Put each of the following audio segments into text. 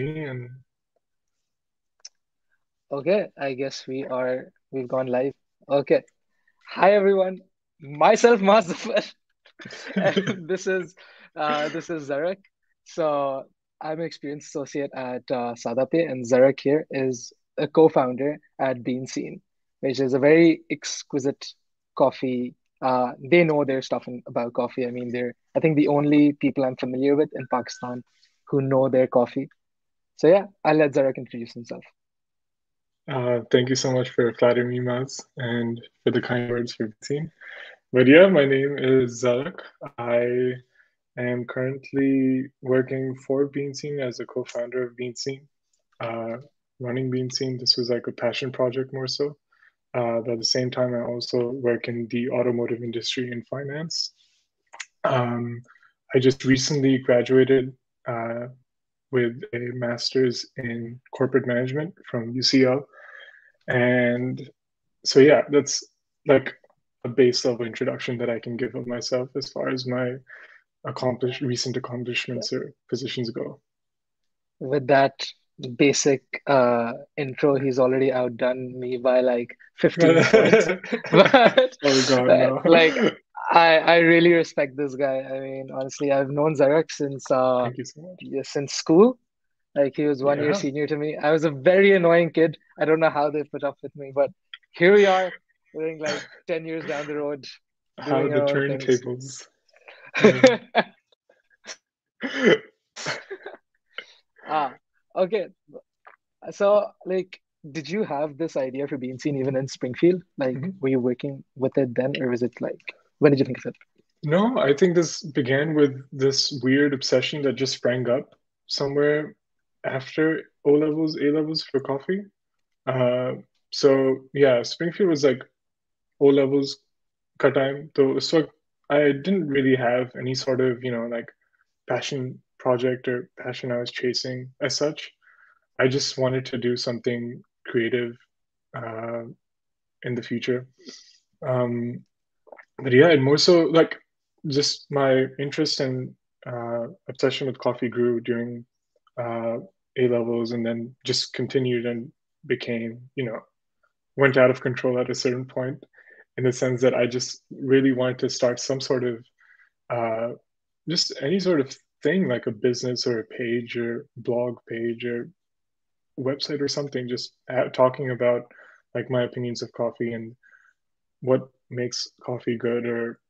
and Okay, I guess we are we've gone live. Okay. Hi everyone. Myself Maaz Zafar. this is uh this is Zarak. So I'm an experienced associate at uh, SadaPay and Zarak here is a co-founder at Bean Scene, which is a very exquisite coffee. Uh, they know their stuff in, about coffee. I mean, they're I think the only people I'm familiar with in Pakistan who know their coffee. So yeah, I'll let Zarak introduce himself. uh, thank you so much for flattering me, Maaz, and for the kind words for the team. But yeah, my name is Zarak. I am currently working for Beanscene as a co-founder of Beanscene. Uh, running Beanscene, this was like a passion project more so. Uh, but at the same time, I also work in the automotive industry and finance. Um, I just recently graduated uh, with a master's in corporate management from UCL. And so, yeah, that's like a base level introduction that I can give of myself as far as my accomplished recent accomplishments or positions go. With that basic uh, intro, he's already outdone me by like 15 points. But oh god, no. like I I really respect this guy. I mean, honestly, I've known Zarak since uh Thank you so much. since school. Like he was one year senior to me. I was a very annoying kid. I don't know how they put up with me, but here we are, like 10 years down the road, How the our own things. turntables. Ah, okay. So, like, did you have this idea for Bean Scene even in Springfield? Like, Mhm. were you working with it then, or was it like, when did you think of it? No, I think this began with this weird obsession that just sprang up somewhere after O levels, A levels for coffee. Uh, so yeah, Springfield was like O levels ka time. So, so I didn't really have any sort of, you know, like passion project or passion I was chasing as such. I just wanted to do something creative uh, in the future. Um, but yeah, and more so like just my interest and uh, obsession with coffee grew during uh, A levels and then just continued and became, you know, went out of control at a certain point in the sense that I just really wanted to start some sort of uh, just any sort of thing like a business or a page or blog page or website or something, just uh, talking about like my opinions of coffee and what makes coffee good or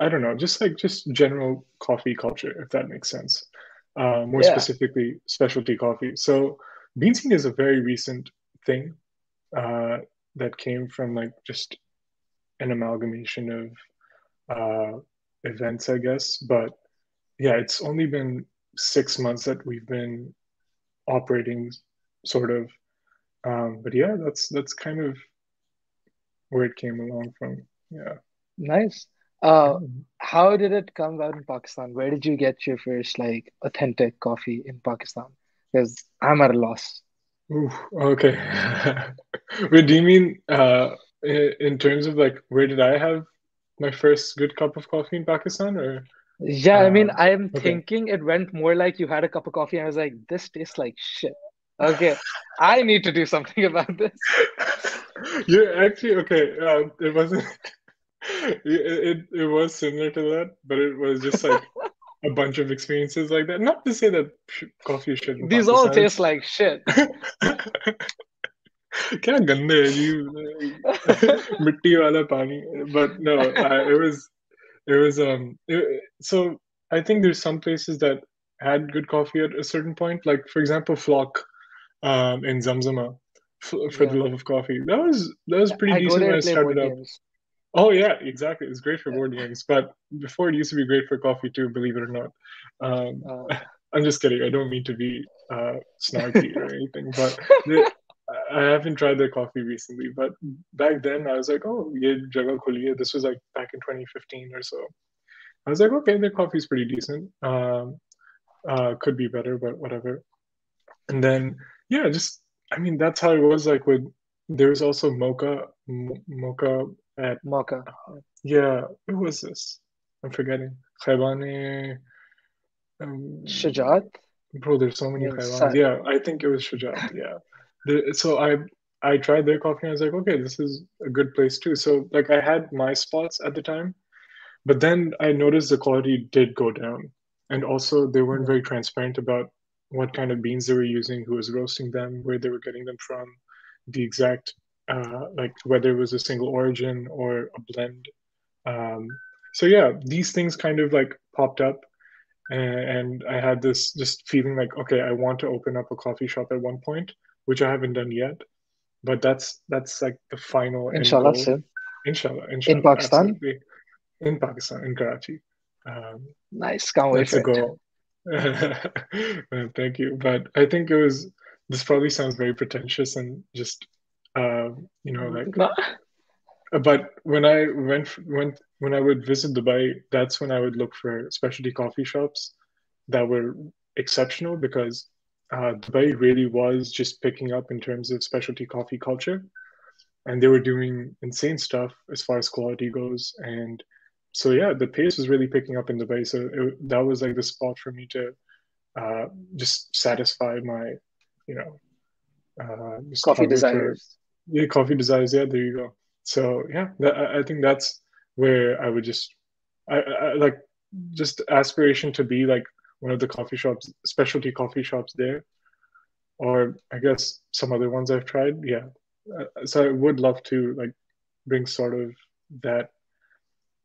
I don't know, just like just general coffee culture, if that makes sense. Uh, more Yeah, specifically, specialty coffee. So Bean Scene is a very recent thing uh, that came from like just an amalgamation of uh, events, I guess. But yeah, it's only been six months that we've been operating, sort of. Um, but yeah, that's that's kind of where it came along from. Yeah. nice. Uh, how did it come out in Pakistan? Where did you get your first like authentic coffee in Pakistan? Because I'm at a loss. Ooh, okay. Wait, do you mean uh in terms of like where did I have my first good cup of coffee in Pakistan or Yeah, I uh mean, I'm okay. thinking it went more like you had a cup of coffee and I was like, this tastes like shit Okay, I need to do something about this. You're actually okay. Um, it wasn't it, it it was similar to that, but it was just like a bunch of experiences like that. Not to say that sh coffee is shit in These all Pakistan. taste It's like shit. क्या गंदे है जी मिट्टी वाला पानी but no I, it was it was um it, so I think there's some places that had good coffee at a certain point like for example Flock um in Zamzama f- for Yeah, the love of coffee that was that was pretty I decent when I started up games. oh yeah exactly it's great for Yeah. board games but before it used to be great for coffee too believe it or not um Uh, I'm just kidding I don't mean to be uh snarky or anything but I haven't tried their coffee recently, but back then I was like, oh, ye jagah khuli. This was like back in 2015 or so. I was like, okay, their coffee's pretty decent. Um, uh, could be better, but whatever. And then, yeah, just, I mean, that's how it was like with, there was also Mocha, Mo- Mocha at, mocha. yeah, who was this? I'm forgetting. Khaybane, um, Shajat? Bro, there's so many. Sa- Yeah, I think it was Shujat. Yeah. The, so I I tried their coffee and I was like, okay, this is a good place too. So like I had my spots at the time, but then I noticed the quality did go down. And also they weren't very transparent about what kind of beans they were using, who was roasting them, where they were getting them from, the exact uh like whether it was a single origin or a blend. Um so yeah, these things kind of like popped up and I had this just feeling like, okay, I want to open up a coffee shop at one point, which I haven't done yet, but that's that's like the final Inshallah, soon. Inshallah, inshallah, In Pakistan? absolutely. In Pakistan, in Karachi. Um, Nice. Can't wait that's for the it. goal. Thank you. But I think it was, this probably sounds very pretentious and just, uh, you know, like No. but when I went when when I would visit Dubai, that's when I would look for specialty coffee shops that were exceptional because uh, Dubai really was just picking up in terms of specialty coffee culture, and they were doing insane stuff as far as quality goes. And so yeah, the pace was really picking up in Dubai. So it, that was like the spot for me to uh, just satisfy my, you know, uh, Coffee desires. yeah, coffee desires. Yeah, there you go. So yeah, that, I think that's where I would just I, I I- like just aspiration to be like one of the coffee shops, specialty coffee shops there, or I guess some other ones I've tried. Yeah, Uh, so I would love to like bring sort of that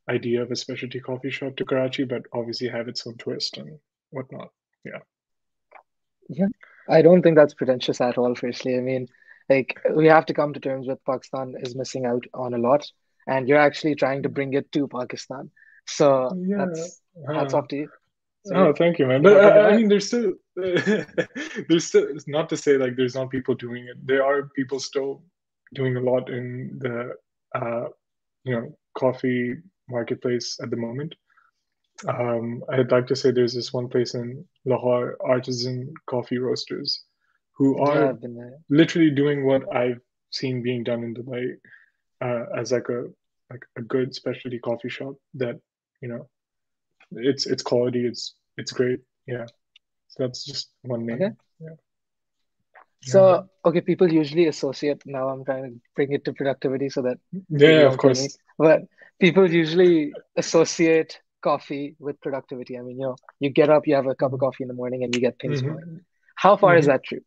idea of a specialty coffee shop to Karachi, but obviously have its own twist and whatnot. Yeah. Yeah. I don't think that's pretentious at all, firstly. I mean, like, we have to come to terms with Pakistan is missing out on a lot, and you're actually trying to bring it to Pakistan. So Yeah. that's hats Uh, off to you. So Oh, thank you, man. But them I, I mean, there's still there's still it's not to say like there's not people doing it. There are people still doing a lot in the uh, you know coffee marketplace at the moment. Um, I'd like to say there's this one place in Lahore, Artisan Coffee Roasters, who are there. literally doing what I've seen being done in Dubai uh, as like a like a good specialty coffee shop that you know it's it's quality, it's it's great. Yeah. So that's just one Okay. name. Yeah. Yeah. So, okay, people usually associate, now I'm trying to bring it to productivity so that Yeah, of don't me. course. But people usually associate coffee with productivity. I mean, you know, you get up, you have a cup of coffee in the morning, and you get things going. hmm How far is hmm that true?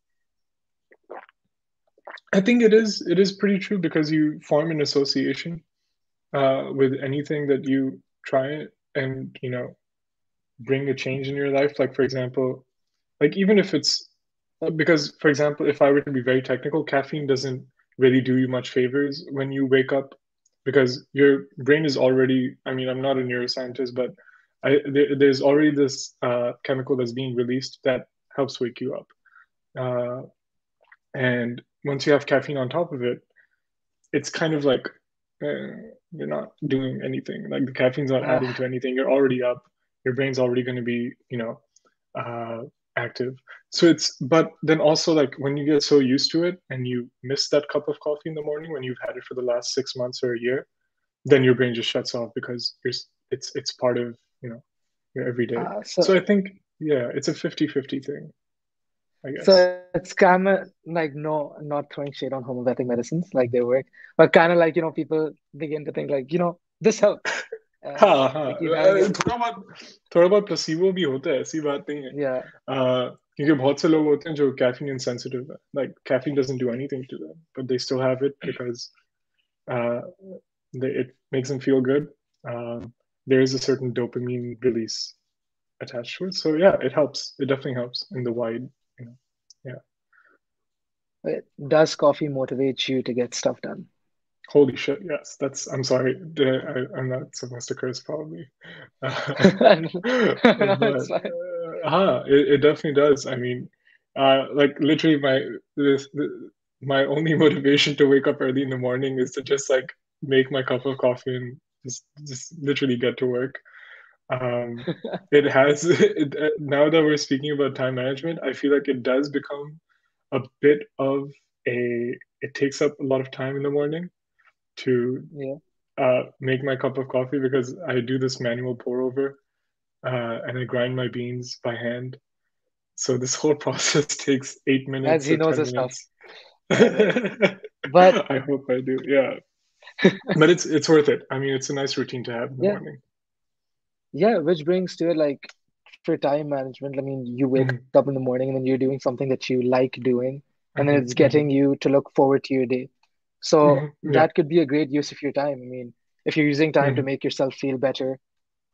I think it is it is pretty true because you form an association uh, with anything that you try and you know bring a change in your life. Like for example, like even if it's because for example, if I were to be very technical, caffeine doesn't really do you much favors when you wake up because your brain is already. I mean, I'm not a neuroscientist, but I there, there's already this uh, chemical that's being released that helps wake you up. Uh, and once you have caffeine on top of it, it's kind of like uh, you're not doing anything. Like the caffeine's not adding to anything. You're already up. Your brain's already going to be, you know, uh, active. So it's, but then also like when you get so used to it and you miss that cup of coffee in the morning when you've had it for the last six months or a year, then your brain just shuts off because you're, it's, it's part of, you know, your everyday. ah, So so I think, yeah, it's a fifty-fifty thing, I guess. so it's kind of like no, not throwing shade on homeopathic medicines, like they work, but kind of like, you know, people begin to think like, you know, this helps, हाँ हाँ they keep having a, it. थोड़ा बहुत थोड़ा बहुत placebo भी होता है ऐसी बात नहीं है Yeah, अ, क्योंकि बहुत से लोग होते हैं जो caffeine insensitive है like caffeine doesn't do anything to them but they still have it because uh, they, it makes them feel good um, there is a certain dopamine release attached to it so yeah it helps it definitely helps in the wide you know yeah But does coffee motivate you to get stuff done? Holy shit yes that's I'm sorry I, I'm not supposed to curse probably but uh, huh, it, it definitely does. I mean, uh, like literally my this, the, my only motivation to wake up early in the morning is to just like make my cup of coffee and just just literally get to work. Um, it has it, uh, now that we're speaking about time management, I feel like it does become a bit of a it takes up a lot of time in the morning to Yeah. uh, make my cup of coffee because I do this manual pour over uh, and I grind my beans by hand. So this whole process takes eight minutes. As he knows 10 his stuff. But I hope I do. Yeah. but it's it's worth it. I mean, it's a nice routine to have in the Yeah. morning. yeah, which brings to it like for time management. I mean, you wake Mhm, up in the morning and then you're doing something that you like doing, and then mhm, it's getting you to look forward to your day. So mhm. Yeah. that could be a great use of your time. I mean, if you're using time to mhm, make yourself feel better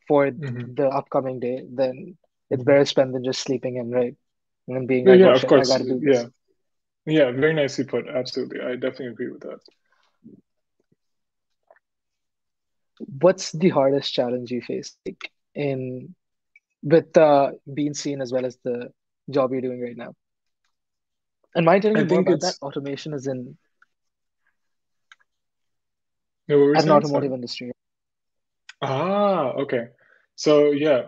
for mhm, the upcoming day, then it's mhm. better spent than just sleeping in, right? And then being Yeah, like, yeah, oh of shit, course. gotta do Yeah. this. Yeah, very nicely put. Absolutely. I definitely agree with that. What's the hardest challenge you face like, in with uh, Bean Scene as well as the job you're doing right now? And mind telling I me more think about that? Automation is in yeah, what were at an automotive industry. Ah, okay. So yeah,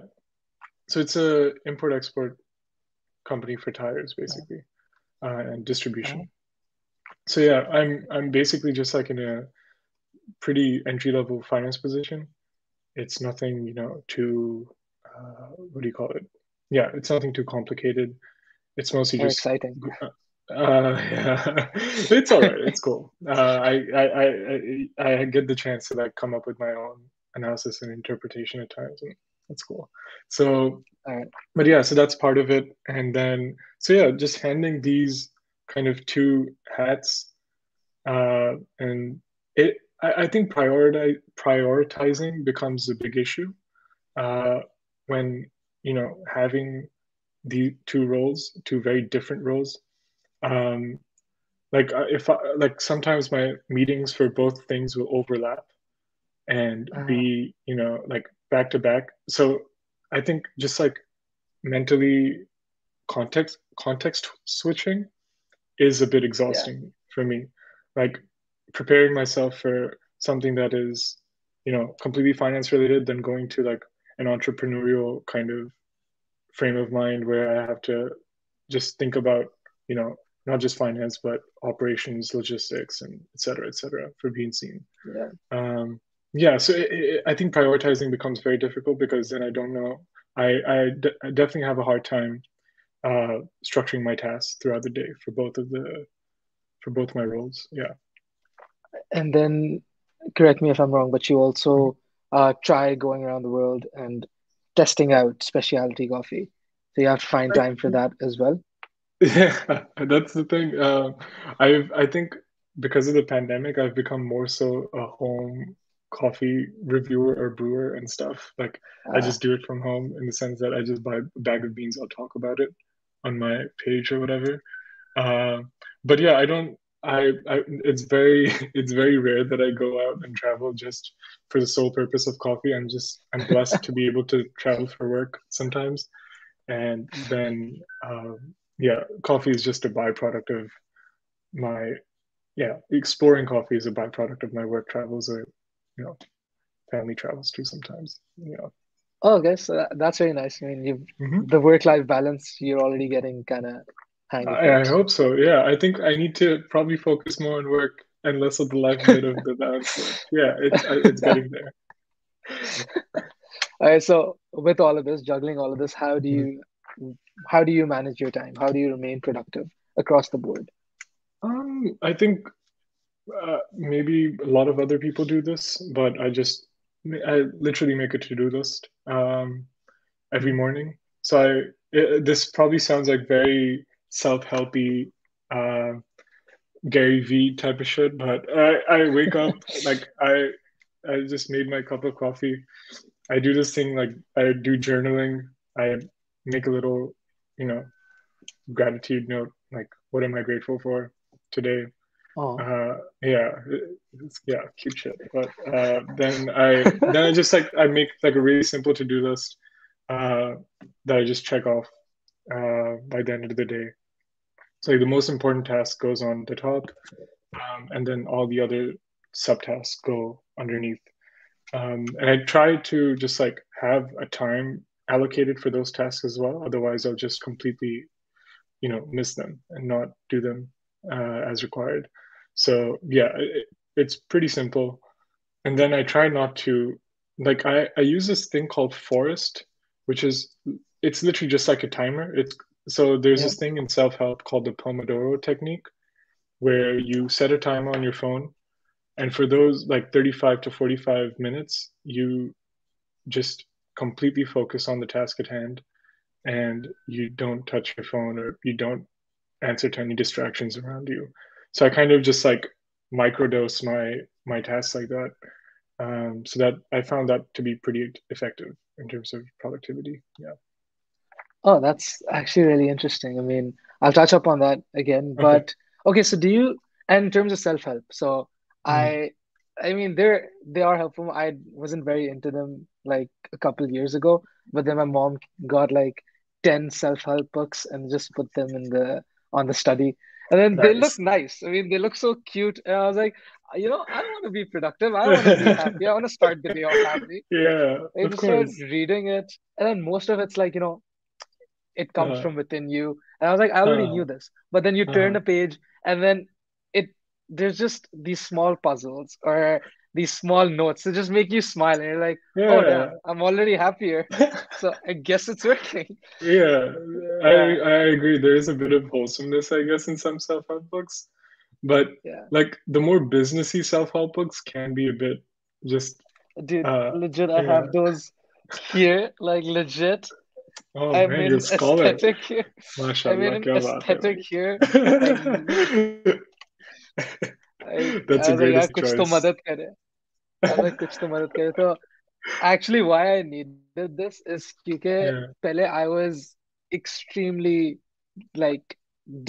so it's a import export company for tires basically, uh, and distribution. So yeah, I'm I'm basically just like in a pretty entry level finance position. It's nothing, you know, too uh, what do you call it? Yeah, it's nothing too complicated. It's mostly just exciting. Uh, yeah, it's all right. It's cool. Uh, I, I I I get the chance to like come up with my own analysis and interpretation at times, and that's cool. So, right. but yeah, so that's part of it. And then, so yeah, just handling these kind of two hats, uh, and it. I, I think prioritize prioritizing becomes a big issue uh, when you know having the two roles, two very different roles. Um, like uh, if I, like sometimes my meetings for both things will overlap and Uh, be you know like back to back. So I think just like mentally context context switching is a bit yeah. exhausting for me. Like preparing myself for something that is you know completely finance related, then going to like an entrepreneurial kind of frame of mind where I have to just think about, you know, not just finance, but operations, logistics, and et cetera, et cetera, for Bean Scene. Yeah. Um, yeah, so it, it, I think prioritizing becomes very difficult because then I don't know. I, I, de- I definitely have a hard time uh, structuring my tasks throughout the day for both of the for both my roles. Yeah. And then correct me if I'm wrong, but you also uh, try going around the world and testing out specialty coffee. So you have to find time for that as well. Yeah, that's the thing. Um, I've I think because of the pandemic, I've become more so a home coffee reviewer or brewer and stuff. Like I Uh, just do it from home in the sense that I just buy a bag of beans. I'll talk about it on my page or whatever. Uh, but yeah, I don't. I, I it's very it's very rare that I go out and travel just for the sole purpose of coffee. I'm just I'm blessed to be able to travel for work sometimes and then um, yeah coffee is just a byproduct of my yeah exploring coffee is a byproduct of my work travels or you know family travels too sometimes yeah oh, okay, so that's very nice. I mean, you hmm the work-life balance you're already getting kind of I, I hope so yeah. I think i need to probably focus more on work and less of the life bit of the balance yeah it's it's getting there. All right, so with all of this, juggling all of this, how do Mhm. you how do you manage your time? How do you remain productive across the board? um i think uh, maybe a lot of other people do this but i just i literally make a to-do list um every morning. So I it, this probably sounds like very self-helpy uh, Gary V type of shit, but I, I wake up like I I just made my cup of coffee. I do this thing like I do journaling. I make a little, you know, gratitude note, like what am I grateful for today? Oh, Uh, yeah, it's, yeah, cute shit. But uh, then I then I just like I make like a really simple to-do list uh, that I just check off uh, by the end of the day. So like, the most important task goes on the top, um, and then all the other subtasks go underneath. Um, and I try to just like have a time allocated for those tasks as well. Otherwise, I'll just completely, you know, miss them and not do them uh, as required. So yeah, it, it's pretty simple. And then I try not to like I, I use this thing called Forest, which is it's literally just like a timer. It's So there's Yeah. this thing in self-help called the Pomodoro technique, where you set a timer on your phone, and for those like 35 to 45 minutes, you just completely focus on the task at hand, and you don't touch your phone or you don't answer to any distractions around you. So I kind of just like microdose my my tasks like that. Um, so that I found that to be pretty effective in terms of productivity. Yeah. Oh, that's actually really interesting. I mean, I'll touch up on that again, but okay, so do you, and in terms of self-help, so Mhm. I I mean they're they are helpful. I wasn't very into them like a couple of years ago, but then my mom got like 10 self-help books and just put them in the on the study. And then they look Nice. nice. I mean, they look so cute. And I was like, you know, I want to be productive. I want to be happy. I want to start the day off happy. Yeah, I of course. reading it, and then most of it's like, you know, it comes Uh, from within you. And I was like, I already knew uh, this. But then you turn uh, a page and then there's just these small puzzles or these small notes that just make you smile and you're like, oh damn, I'm already happier. So I guess it's working. Yeah, I I agree. There is a bit of wholesomeness, I guess, in some self-help books, but yeah. like the more businessy self-help books can be a bit just Dude, uh legit, I have those here, like legit. Oh I man, you're a scholar. aesthetic here. I made an kya baat hai aesthetic here. Like bhai. I, That's I the was like, यार greatest कुछ तो choice. मदद करे. I was like, कुछ तो मदद करे. So Actually, why I needed this is because Yeah. पहले I was extremely like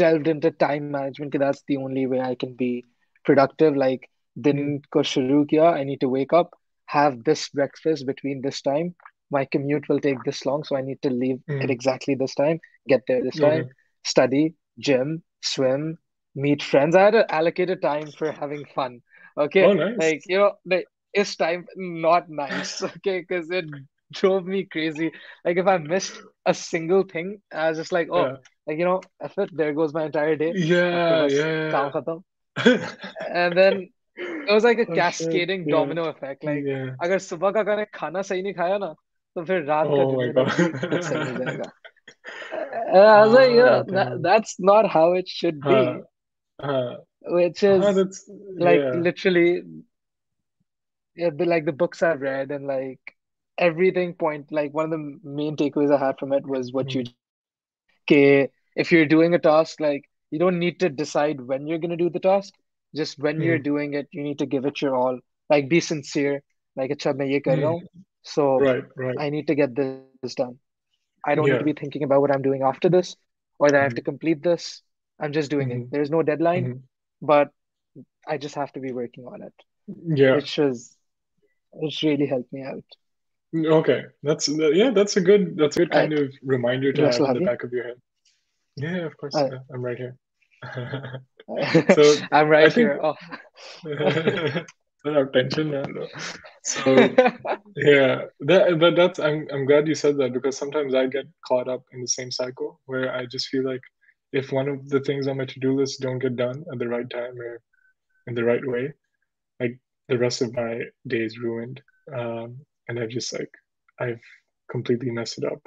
delved into time management. कि That's the only way I can be productive. Like Mm, दिन को शुरू किया, I need to wake up, have this breakfast between this time. My commute will take this long, so I need to leave at mm. exactly this time, get there this time, Okay. study, gym, swim, meet friends. I had to allocate a time for having fun. Okay, Oh, nice. like you know, like it's time not nice. Okay, because it drove me crazy. Like if I missed a single thing, I was just like, oh, Yeah. like you know, F it, there goes my entire day. अब तो Yeah, बस yeah, काम खत्म. yeah. And then it was like a Oh shit. cascading Yeah. domino effect. Like Yeah. अगर सुबह का मैंने खाना सही नहीं खाया ना, तो फिर रात का Oh my डिनर भी कुछ सही नहीं God. जाएगा. And I was like, you Ah, know, that, damn. that's not how it should Uh, be, Uh, uh-huh. which is uh, like yeah. literally yeah, the, like the books I've read and like everything point like one of the main takeaways I had from it was what mm-hmm. you okay if you're doing a task like you don't need to decide when you're gonna do the task just when mm-hmm. you're hmm. doing it you need to give it your all like be sincere like acha main ye kar raha hmm. so right, right. I need to get this done I don't yeah. need to be thinking about what I'm doing after this or that mm-hmm. I have hmm. to complete this I'm just doing it. mm, There's no deadline, mm. but I just have to be working on it, Yeah. which was which really helped me out. Okay. That's yeah, that's a good that's a good kind of reminder to have in the back of your head. Yeah, of course. I'm right here. So I'm I right think here. Oh. no tension. So yeah, that but that's I'm I'm glad you said that because sometimes I get caught up in the same cycle where I just feel like if one of the things on my to-do list don't get done at the right time or in the right way like the rest of my day is ruined um, and i've just like i've completely messed it up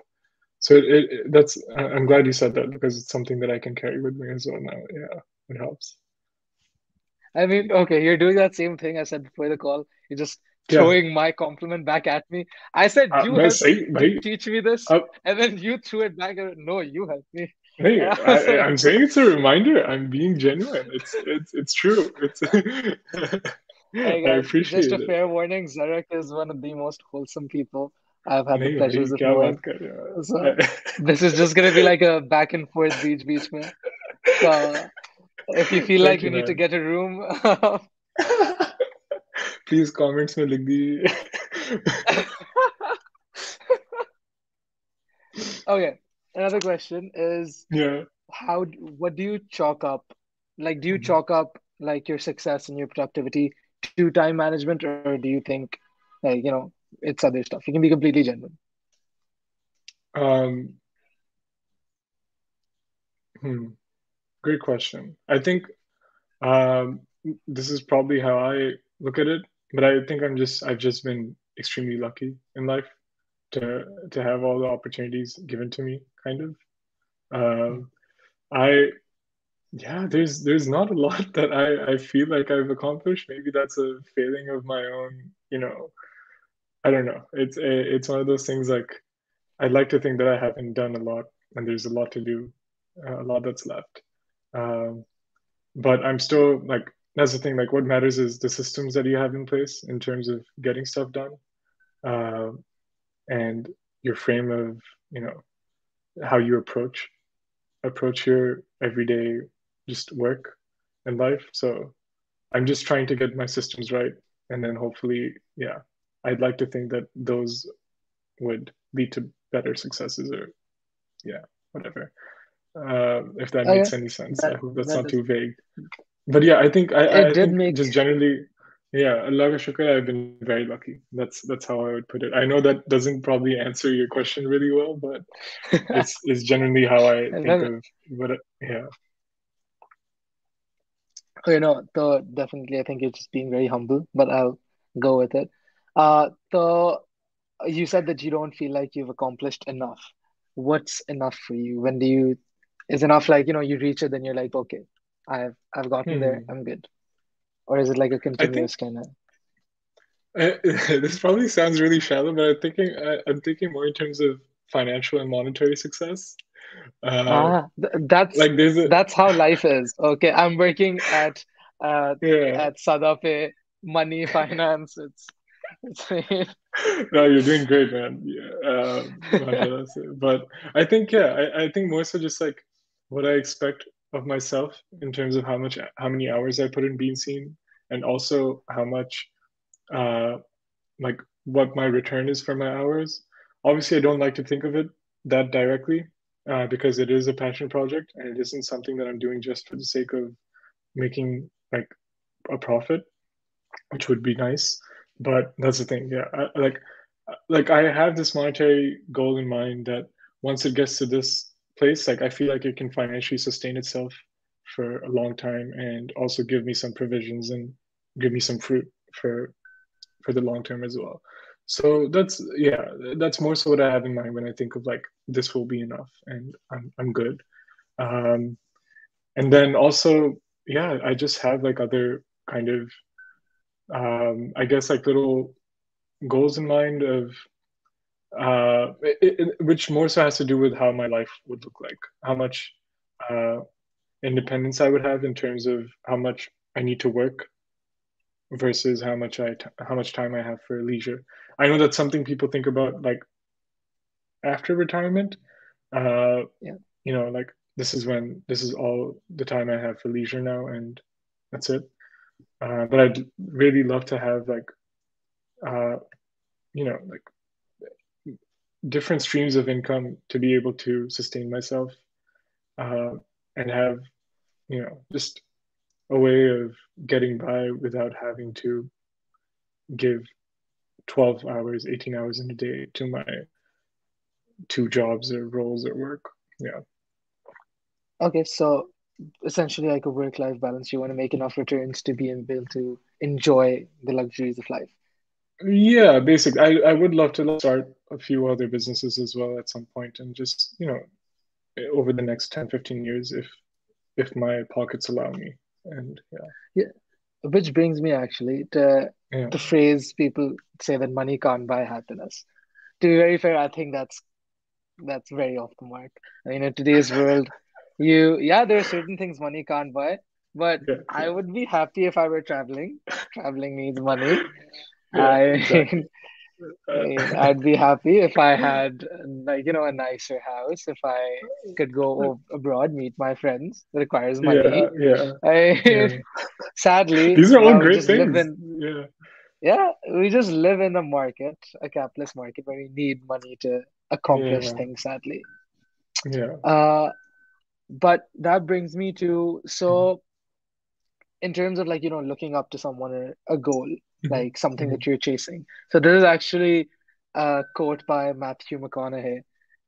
so it, it, that's i'm glad you said that because it's something that i can carry with me as well now yeah it helps i mean okay you're doing that same thing i said before the call You're just throwing yeah. my compliment back at me. I said, uh, "You uh, helped say, teach me this," uh, and then you threw it back. At, no, you helped me. Hey, I, am saying it's a reminder. I'm being genuine. It's it's it's true. It's hey guys, I appreciate just a it. fair warning. Zarak is one of the most wholesome people I've had the pleasures of knowing. So, this is just gonna be like a back and forth beach beach man. So if you feel like you, need to get a room, please comments me like the. okay. Another question is Yeah. how what do you chalk up like do you Mhm. chalk up like your success and your productivity to time management or do you think like you know it's other stuff you can be completely genuine Um. Hmm. Great question. I think um this is probably how I look at it, but I think I'm just I've just been extremely lucky in life to to have all the opportunities given to me, kind of. Um, I yeah, there's there's not a lot that I I feel like I've accomplished. Maybe that's a failing of my own, you know. I don't know. It's it's one of those things like I'd like to think that I haven't done a lot, and there's a lot to do, uh, a lot that's left. Um, but I'm still like that's the thing. Like, what matters is the systems that you have in place in terms of getting stuff done, uh, and your frame of you know how you approach approach your everyday just work and life. So I'm just trying to get my systems right, and then hopefully, yeah, I'd like to think that those would lead to better successes or yeah, whatever. Uh, if that Okay, makes any sense. I hope that's that not is too vague. But yeah, I think I, it I did make just generally, yeah, Allah ka shukr, I've been very lucky. That's that's how I would put it. I know that doesn't probably answer your question really well, but it's it's generally how I think of what it- yeah. you know, so definitely I think you're just being very humble, but I'll go with it. Uh, so you said that you don't feel like you've accomplished enough. What's enough for you? When do you is enough like, you know, you reach it, then you're like, okay, I've I've gotten there, Hmm. I'm good. Or is it like a continuous kind of this probably sounds really shallow, but I'm thinking I, I'm thinking more in terms of financial and monetary success. Uh, ah th that's like there's a that's how life is. Okay, I'm working at uh yeah. at SadaPay Money Finance. It's it's No, you're doing great, man. Yeah. So- But I think yeah, I, I think more so just like what I expect of myself in terms of how much how many hours I put in Bean Scene, and also how much uh like what my return is for my hours. Obviously, I don't like to think of it that directly uh, because it is a passion project and it isn't something that I'm doing just for the sake of making like a profit, which would be nice. But that's the thing, yeah. I, like, like I have this monetary goal in mind that once it gets to this place, like I feel like it can financially sustain itself for a long time and also give me some provisions and give me some fruit for for the long term as well. So that's yeah, that's more so what I have in mind when I think of like this will be enough and I'm I'm good. Um, and then also yeah, I just have like other kind of um, I guess like little goals in mind of uh, it, it, which more so has to do with how my life would look like, how much uh, independence I would have in terms of how much I need to work versus how much I t- how much time I have for leisure. I know that's something people think about like after retirement. Uh, yeah. you know, like this is when this is all the time I have for leisure now, and that's it. Uh, but I'd really love to have like uh, you know, like different streams of income to be able to sustain myself uh, and have you know just a way of getting by without having to give 12 hours 18 hours in a day to my two jobs or roles at work yeah Okay, so essentially like a work-life balance. You want to make enough returns to be able to enjoy the luxuries of life. yeah basically I, I would love to start a few other businesses as well at some point and just you know over the next 10 15 years if if my pockets allow me and yeah Yeah, which brings me actually to yeah the phrase people say that money can't buy happiness. To be very fair, I think that's that's very off the mark. Mean, in today's world, you yeah, there are certain things money can't buy, but yeah I yeah would be happy if I were traveling. Traveling needs money. I exactly I mean, I'd be happy if I had like, you know, a nicer house, if I could go abroad, meet my friends. It requires money. yeah I yeah. sadly, these are all great things. in, yeah. Yeah, we just live in a market, a capitalist market where we need money to accomplish yeah. things, sadly. yeah. Uh, but that brings me to, so in terms of like, you know, looking up to someone or a goal, like something that you're chasing. So this is actually a quote by Matthew McConaughey.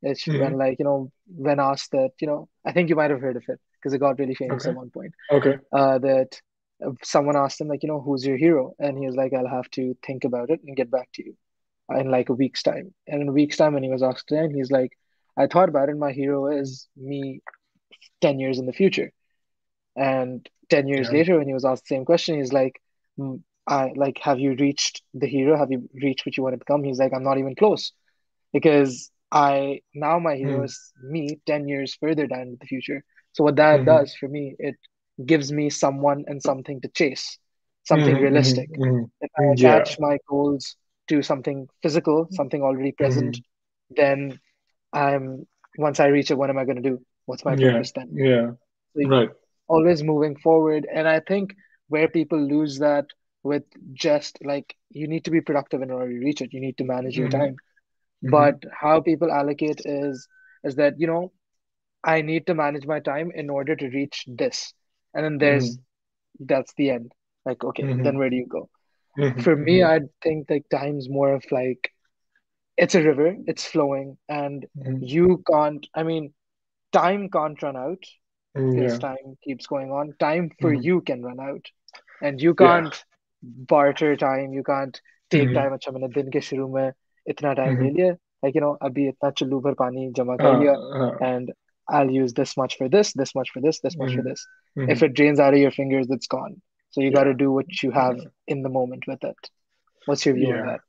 It's when mhm. like, you know, when asked that, you know, I think you might have heard of it because it got really famous Okay. at one point. Okay. Uh, that someone asked him like, you know, who's your hero? And he was like, I'll have to think about it and get back to you in like a week's time. And in a week's time, when he was asked again, he's like, I thought about it. My hero is me 10 years in the future. And 10 years Yeah. later, when he was asked the same question, he's like, "Mm, I like, have you reached the hero? Have you reached what you want to become? He's like, I'm not even close because I now my hero Mm. is me 10 years further down in the future. So what that Mhm. does for me, it gives me someone and something to chase, something Mhm, realistic. mhm, mhm. If I Yeah. attach my goals to something physical, something already present, then I'm once I reach it, what am I going to do? What's my Yeah. purpose then? Yeah. So Right. always moving forward. And I think where people lose that with just like you need to be productive in order to reach it. You need to manage your Mhm. time. Mhm. But how people allocate is is that, you know, I need to manage my time in order to reach this. And then there's that's the end. Like, okay, Mhm. then where do you go? Mhm. For me, Mhm. I think like time's more of like it's a river, it's flowing, and you can't, I mean, time can't run out Mm, Yeah. time keeps going on. Time for you can run out, and you can't. Yeah can't barter time. You can't take Mhm. time. अच्छा मैंने दिन के शुरू में इतना time ले Mhm. लिया like you know अभी इतना चुल्लू भर पानी जमा कर हाँ, लिया हाँ. and I'll use this much for this, this much for this, this much for Mhm. this. Mhm. If it drains out of your fingers, it's gone. So you got to Yeah. do what you have in the moment with it. What's your view on Yeah. that?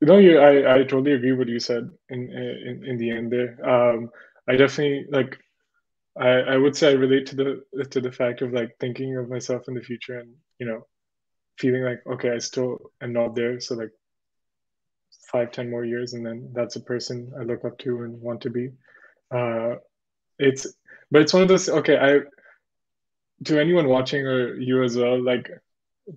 No, you. I, I totally agree with what you said in in in the end there. Um, I definitely like. I I would say I relate to the to the fact of like thinking of myself in the future and you know, feeling like okay, I still am not there. So like five, ten more years, and then that's a person I look up to and want to be. Uh, it's but it's one of those. Okay, I to anyone watching or you as well, like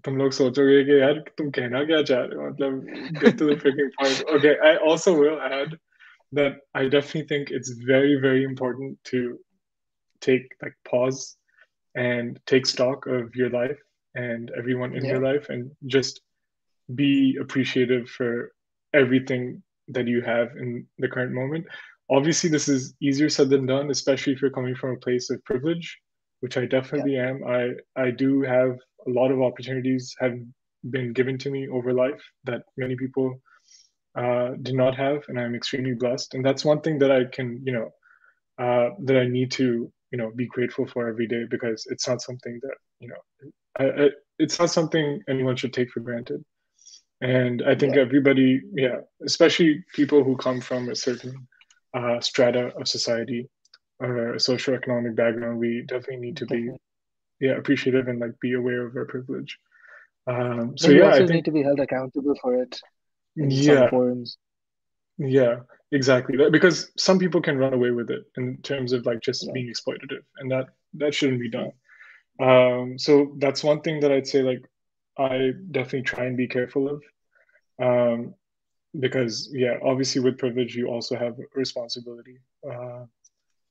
तुम लोग सोचोगे कि यार तुम कहना क्या चाह रहे हो मतलब get to the freaking point okay I also will add that I definitely think it's very very important to take like pause and take stock of your life and everyone in Yeah. your life and just be appreciative for everything that you have in the current moment obviously this is easier said than done especially if you're coming from a place of privilege which I definitely am I I do have a lot of opportunities have been given to me over life that many people uh, did not have, and I'm extremely blessed. And that's one thing that I can, you know, uh, that I need to, you know, be grateful for every day because it's not something that, you know, I, I, it's not something anyone should take for granted. And I think Yeah. everybody, yeah, especially people who come from a certain uh, strata of society or a socioeconomic background, we definitely need to be yeah appreciative and like be aware of our privilege um so you yeah also i need think to be held accountable for it yeah yeah exactly because some people can run away with it in terms of like just Yeah. being exploitative and that that shouldn't be done um so that's one thing that i'd say like i definitely try and be careful of um because yeah obviously with privilege you also have a responsibility uh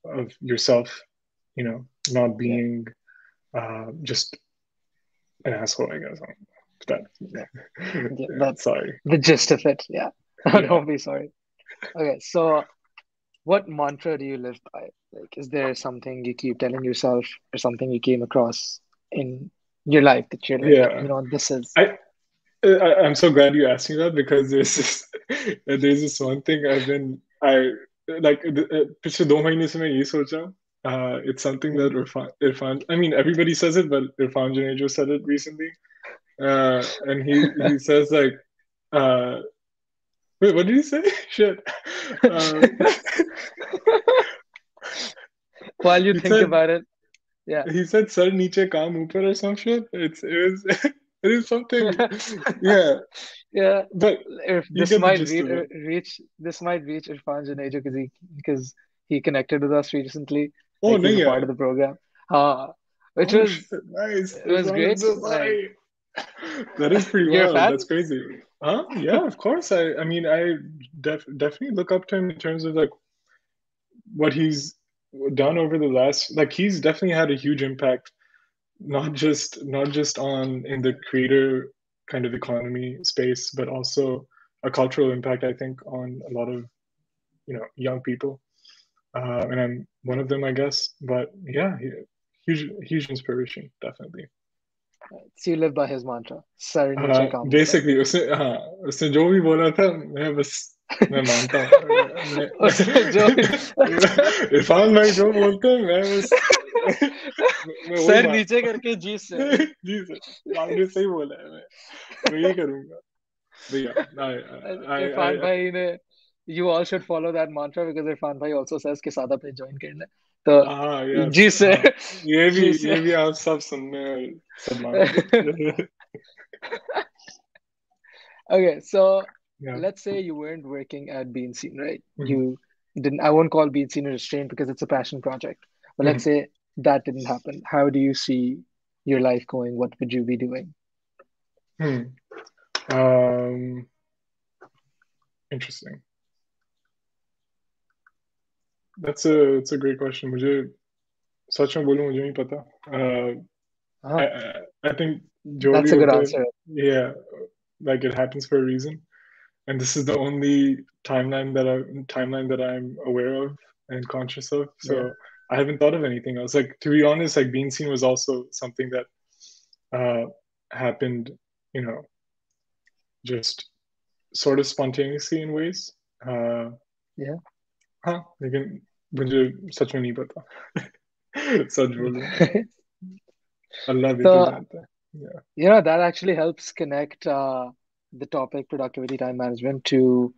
of yourself you know not being uh just an asshole i guess that Yeah. Yeah, that's sorry the gist of it. Yeah. Yeah. Don't be sorry. Okay, so what mantra do you live by? Like, is there something you keep telling yourself or something you came across in your life that you're like, Yeah. you know, this is I, I I'm so glad you asked me that because there's this there's this one thing I've been I like uh, पिछले दो महीने से मैं ये सोच रहा हूँ. Uh, it's something that Irfan, Irfan, I mean, everybody says it, but Irfan Junaid said it recently. Uh, and he, he says like, uh, wait, what did he say? Shit. Uh, while you think said- about it. Yeah. he said sir niche kaam upar or some shit. It's, it was, it is something, yeah. Yeah. But If this might gist re- of it. reach this might reach Irfan Junejo because he because he connected with us recently. oh, Like no, a part of the program. Uh, which Oh, was shit, nice. it was Irfan, great, like- that is pretty wild. That's crazy. Huh? Yeah, of course. I I mean, I def- definitely look up to him in terms of like what he's done over the last like he's definitely had a huge impact not just not just on in the creator kind of economy space but also a cultural impact i think on a lot of you know young people uh, and i'm one of them i guess but yeah huge huge inspiration definitely So you live by his mantra. सर नीचे हाँ काम basically उसने हाँ उसने जो भी बोला था मैं बस मैं मानता हूँ। जो इरफान भाई जो बोलते हैं मैं बस सर नीचे करके जी से। जी सर आपने सही बोला है मैं करूँगा। भैया इरफान भाई ने you all should follow that mantra because Irfan भाई also says कि सादा पे join करना है। तो आ, जी से ये भी से, ये भी आप सब okay so let's say you weren't working at bean right? You didn't i won't call Bean Scene a restraint because it's a passion project but mm. let's say that didn't happen. How do you see your life going? What would you be doing? Hmm. um interesting that's a that's a great question. मुझे सच में बोलूं मुझे नहीं पता। Uh. I, I, think that's a good answer. yeah like it happens for a reason. And this is the only timeline that I timeline that I'm aware of and conscious of. So yeah. I haven't thought of anything else. Like to be honest like Bean Scene was also something that uh, happened you know just sort of spontaneously in ways. Uh, yeah. हाँ लेकिन मुझे yeah. you know, that actually helps connect uh, the topic productivity time management to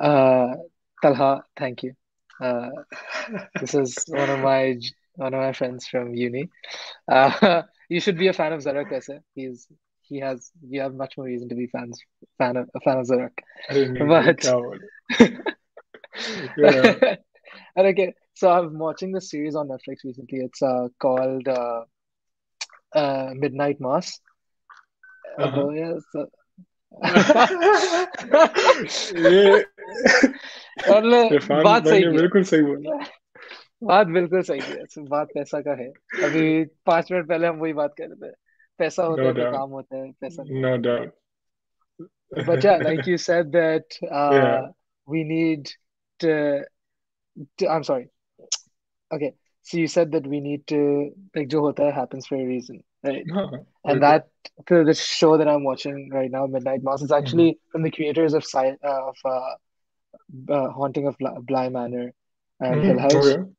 uh, Talha. Thank you. Uh, this is one of my one of my friends from uni. Uh, you should be a fan of Zarak Ese. He's he has you have much more reason to be fans fan of a fan of Zarak. But yeah and okay so I'm watching this series on Netflix recently it's uh, called uh, uh, Midnight Mass uh, uh-huh yeah, so ये मतलब इरफान बात भाई सही ने की है बिल्कुल सही बोला बात बिल्कुल सही की है so, बात पैसा का है अभी पांच मिनट पहले हम वही बात कर रहे थे पैसा होता no है तो doubt काम होता है पैसा नहीं no doubt but yeah like you said that uh, yeah we need to, I'm sorry. Okay, so you said that we need to like johota happens for a reason, right? And that so the show that I'm watching right now, Midnight Mass, is actually mm-hmm. from the creators of uh, of uh, uh, Haunting of Bly, Bly Manor and mm-hmm. Hill House. Oh,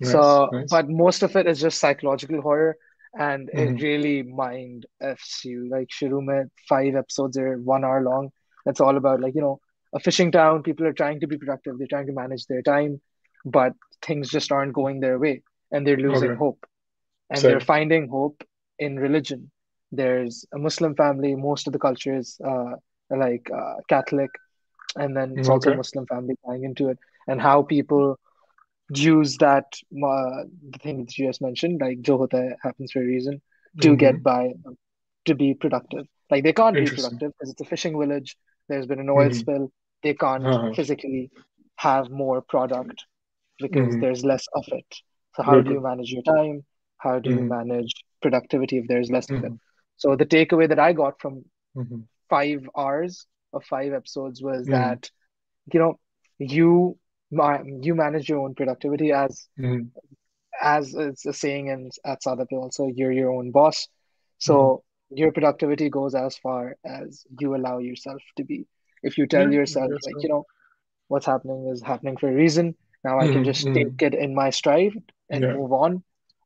nice, so, nice. but most of it is just psychological horror, and mm-hmm. it really mind f's you. Like Shuru five episodes are one hour long. That's all about like you know a fishing town. People are trying to be productive. They're trying to manage their time, but things just aren't going their way, and they're losing okay hope. And they're finding hope in religion. There's a Muslim family. Most of the cultures uh, like uh, Catholic, and then it's also a Muslim family tying into it, and how people use that uh, the thing that you just mentioned, like jo hota happens for a reason, to get mm-hmm. by, to be productive. Like they can't be productive because it's a fishing village. There's been an oil mm-hmm. spill they can't uh-huh. physically have more product because mm-hmm. there's less of it. So how do you manage your time? How do you mm-hmm. manage productivity if there's less of it? Mm-hmm. So the takeaway that i got from mm-hmm. five hours of five episodes was that you know you you manage your own productivity as mm-hmm. as it's a saying in at Sadat also you're your own boss. So mm-hmm. your productivity goes as far as you allow yourself to be if you tell yeah I yourself guess like so you know what's happening is happening for a reason now I can mm-hmm. just Mm-hmm. take it in my stride and yeah move on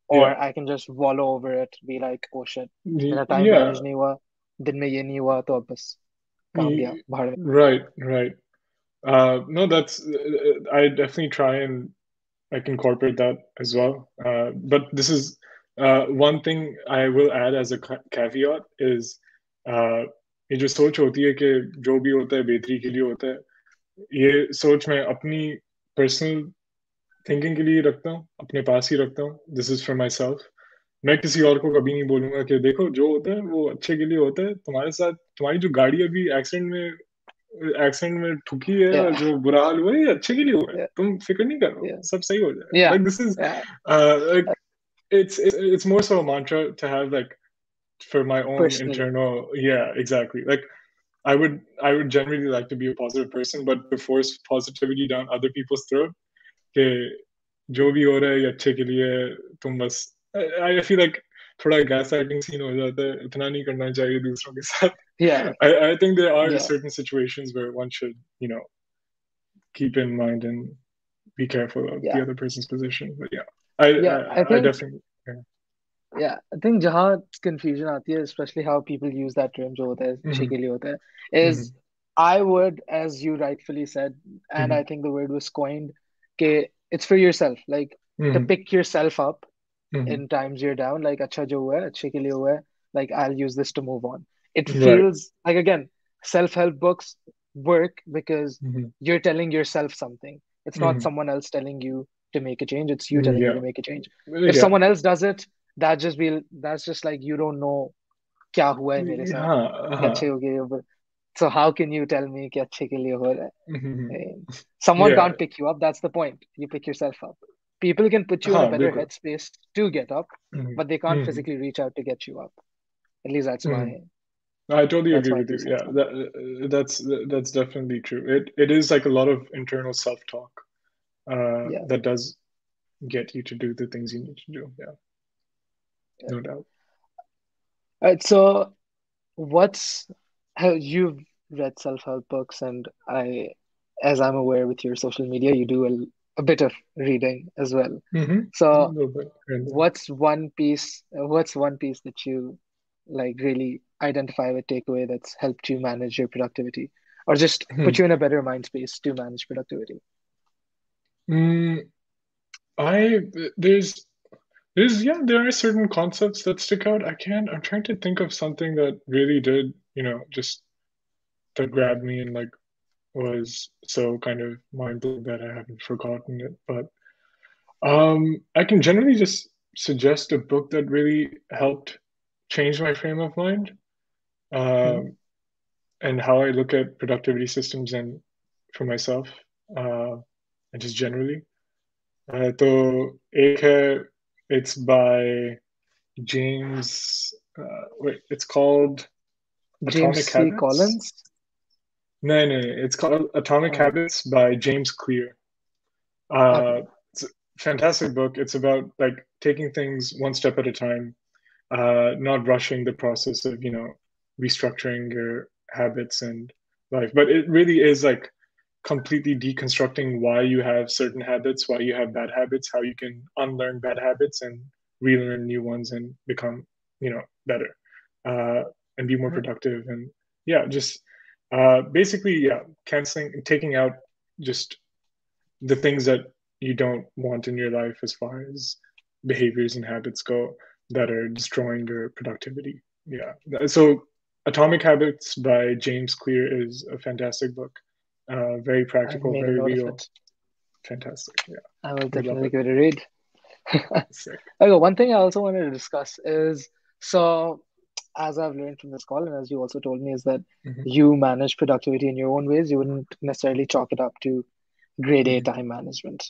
or yeah I can just wallow over it be like oh shit Y- मेरा time yeah manage नहीं हुआ दिन में ये नहीं हुआ तो अब बस काम गया Y- भाड़ में right right uh no that's uh, I definitely try and like incorporate that as well uh but this is uh one thing I will add as a ca- caveat is uh ये जो सोच होती है कि जो भी होता है बेहतरी के लिए होता है ये सोच मैं अपनी पर्सनल थिंकिंग के लिए रखता हूँ अपने पास ही रखता हूँ। This is for myself मैं किसी और को कभी नहीं बोलूँगा कि देखो जो होता है वो अच्छे के लिए होता है। तुम्हारे साथ तुम्हारी जो गाड़ी अभी एक्सीडेंट में एक्सीडेंट में ठुकी है yeah. जो बुरा हाल हुआ है ये अच्छे के लिए हुआ है। Yeah. तुम फ़िक्र नहीं करो yeah. सब सही हो जाएगा। Like this is it's more so a mantra to have like for my own personally internal yeah exactly like I would I would generally like to be a positive person but to force positivity down other people's throat कि जो भी हो रहा है ये अच्छे के लिए है, तुम बस I, I feel like थोड़ा gaslighting scene हो जाता है इतना नहीं करना चाहिए दूसरों के साथ yeah I, I think there are Yeah. certain situations where one should you know keep in mind and be careful of Yeah. the other person's position but yeah I Yeah, I, I I think- definitely yeah yeah i think jahan confusion aati especially how people use that term jo hota hai mm-hmm. is mm-hmm. i would as you rightfully said and mm-hmm. i think the word was coined ke it's for yourself like to mm-hmm. pick yourself up mm-hmm. in times you're down like acha jo hua hai acche ke liye hai like i'll use this to move on it feels like again self-help books work because mm-hmm. you're telling yourself something it's not someone else telling you to make a change it's you telling yeah. you to make a change if yeah. someone else does it that just be that's just like you don't know क्या हुआ है मेरे साथ हाँ, कि हाँ. अच्छे हो गए हो, but- so how can you tell me कि अच्छे के लिए हो रहा है Mhm. someone Yeah. can't pick you up that's the point you pick yourself up people can put you in हाँ, a better बिल्कुल. headspace to get up Mhm. but they can't Mhm. physically reach out to get you up at least that's my I totally That's agree my with you. two Yeah, cents. that uh, that's that's definitely true. It it is like a lot of internal self-talk uh, Yeah. that does get you to do the things you need to do. Yeah, Yeah. no doubt. All right, so what's how you've read self-help books and I as I'm aware with your social media you do a, a bit of reading as well Mm-hmm. so a little bit. here and there. what's one piece what's one piece that you like really identify with takeaway that's helped you manage your productivity or just Hmm. put you in a better mind space to manage productivity Mm, I there's there's yeah there are certain concepts that stick out. I can't. I'm trying to think of something that really did you know just that grabbed me and like was so kind of mind blowing that I haven't forgotten it. But um, I can generally just suggest a book that really helped change my frame of mind um, and how I look at productivity systems and for myself uh, and just generally. Uh, तो एक है it's by James uh, wait it's called James Atomic C. Habits? Collins No, no, no. It's called Atomic Oh. Habits by James Clear. Uh, Okay. It's a fantastic book. It's about like taking things one step at a time, uh, not rushing the process of, you know, restructuring your habits and life. But it really is like completely deconstructing why you have certain habits, why you have bad habits, how you can unlearn bad habits and relearn new ones and become, you know, better uh, and be more Mhm. productive. And yeah, just uh, basically, yeah, canceling, taking out just the things that you don't want in your life as far as behaviors and habits go that are destroying your productivity. Yeah. So, Atomic Habits by James Clear is a fantastic book. Uh, very practical, very real, fantastic. Yeah, I will definitely it. give it a read. Okay, one thing I also wanted to discuss is so as I've learned from this call, and as you also told me, is that Mhm. you manage productivity in your own ways. You wouldn't necessarily chalk it up to grade A Mhm. time management.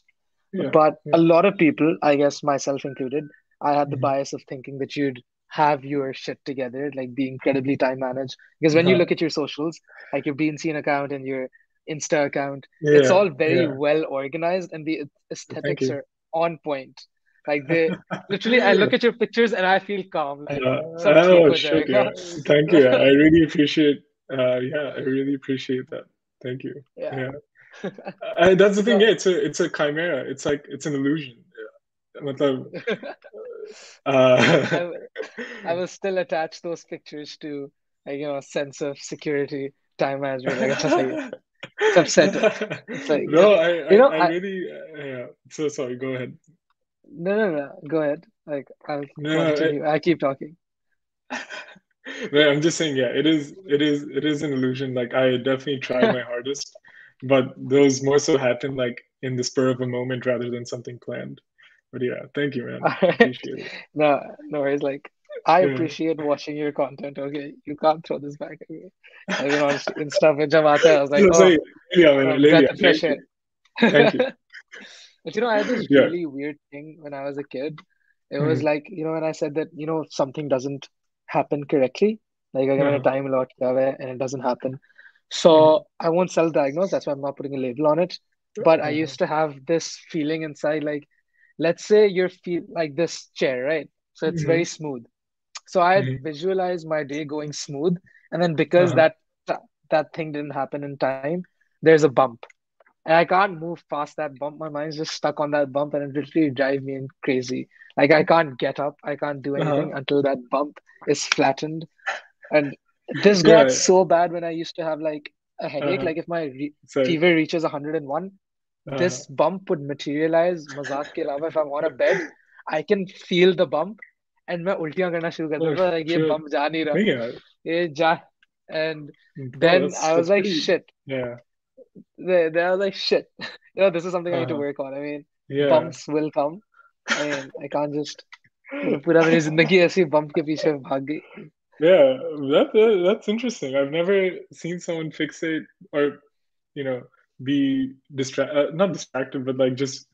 Yeah, But yeah. a lot of people, I guess myself included, I had the Mhm. bias of thinking that you'd have your shit together, like be incredibly time managed. Because when you look at your socials, like your Scene account and your Insta account. Yeah, it's all very yeah. well organized, and the aesthetics are on point. Like they literally, I look at your pictures and I feel calm. Like, yeah. oh, shit, yeah. Thank you. I really appreciate. Uh, yeah, I really appreciate that. Thank you. Yeah. yeah. That's the thing. Yeah, it's a it's a chimera. It's like it's an illusion. Yeah. uh, I, will, still attach those pictures to a you know sense of security, time management. Like, it's like it's like no, I, I, you know, I I- really, uh, yeah. So sorry. Go ahead. no no no. Go ahead. Like I'll No, continue. I keep talking. no, I'm just saying, yeah, it is, it is, it is an illusion. Like I definitely tried my hardest, but those more so happen like in the spur of a moment rather than something planned. But yeah, thank you, man. Appreciate it. No, no worries. Like I hmm. appreciate watching your content. Okay, you can't throw this back at I you on Insta, jab Jamata. I was like, oh, sorry. Yeah, yeah, yeah. Thank you. but you know, I had this yeah. really weird thing when I was a kid. It was mm-hmm. like you know when I said that you know something doesn't happen correctly. Like I got a mm-hmm. time lot and it doesn't happen. So mm-hmm. I won't self-diagnose. That's why I'm not putting a label on it. But mm-hmm. I used to have this feeling inside, like let's say you're feel like this chair, right? So it's mm-hmm. very smooth. So I mm-hmm. visualized my day going smooth, and then because uh-huh. that that thing didn't happen in time, there's a bump, and I can't move past that bump. My mind's just stuck on that bump, and it literally drives me crazy. Like I can't get up, I can't do uh-huh. anything uh-huh. until that bump is flattened, and this yeah. got so bad when I used to have like a headache. Uh-huh. Like if my re- fever reaches 101, uh-huh. this bump would materialize mazak ke if i'm on a bed i can feel the bump and मैं उल्टियां करना शुरू कर Oh, देता like ये shit. bump जा नहीं रहा नहीं यार. ये जा and Bro, then that's I was that's like pretty. shit Yeah. they, they are like shit you know this is something I need to Uh-huh. work on I mean Yeah. bumps will come I mean I can't just पूरा मेरी जिंदगी ऐसी bump के पीछे भाग गई Yeah, that, that that's interesting. I've never seen someone fixate or, you know, be distract uh, not distracted, but like just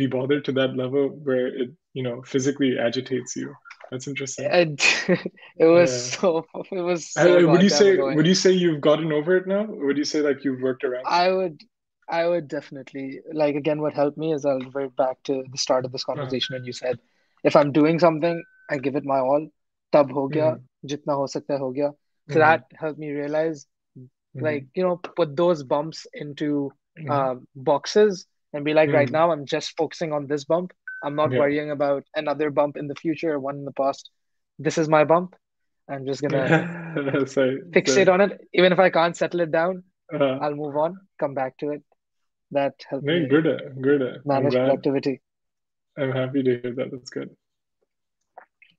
be bothered to that level where it, you know, physically agitates you. That's interesting. And it was yeah. so. It was. So would you say? Going. Would you say you've gotten over it now? Or would you say like you've worked around? I would. I would definitely like again. What helped me is I'll revert back to the start of this uh-huh. conversation uh-huh. when you said, "If I'm doing something, I give it my all. Tab ho gaya, mm-hmm. jitna ho sakta ho gaya." So mm-hmm. that helped me realize, mm-hmm. like you know, put those bumps into mm-hmm. uh, boxes and be like, right mm-hmm. now I'm just focusing on this bump I'm not yeah. worrying about another bump in the future, one in the past. This is my bump. I'm just gonna so, fixate on it. Even if I can't settle it down, uh, I'll move on, come back to it. That helps me good, uh, good. Uh, manage I'm productivity. I'm happy to hear that. That's good.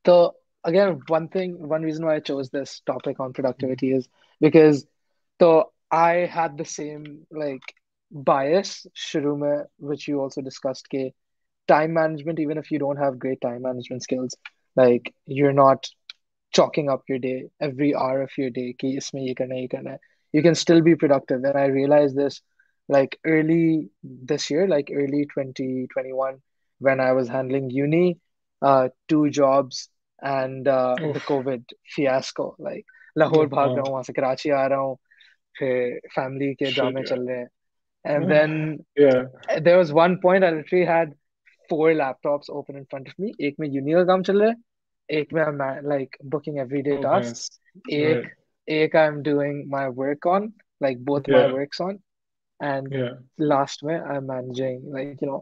So again, one thing, one reason why I chose this topic on productivity mm-hmm. is because so I had the same like bias, Shurume, which you also discussed, K time management, even if you don't have great time management skills, like you're not chalking up your day every hour of your day कि इसमें ये करना है, ये करना है. You can still be productive. And I realized this like early this year, like early 2021, when I was handling uni, uh, two jobs and uh, the Oof. COVID fiasco. Like Lahore भाग रहा Uh, हूँ वहां से कराची आ रहा हूँ फिर family के shit, ड्रामे yeah. चल रहे हैं and then Yeah. there was one point I literally had four laptops open in front of me एक में uni का काम चल रहा है एक में I'm uh, like booking everyday Oh, tasks nice. एक Right. एक I'm doing my work on like both my Yeah. works on and Yeah. last में I'm managing like you know